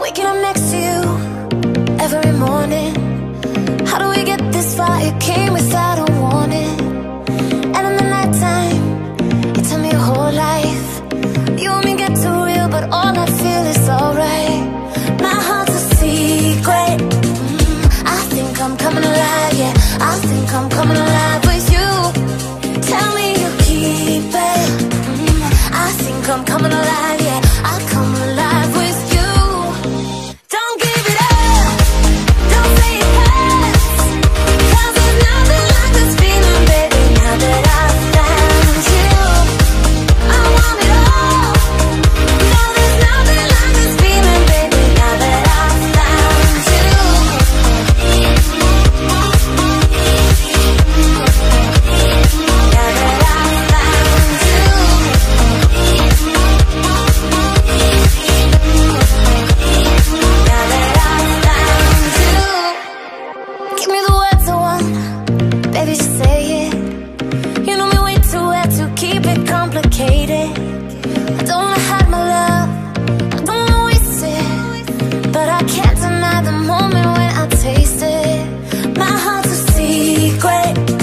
Waking up next to you every morning. How do we get this far? It came without secret.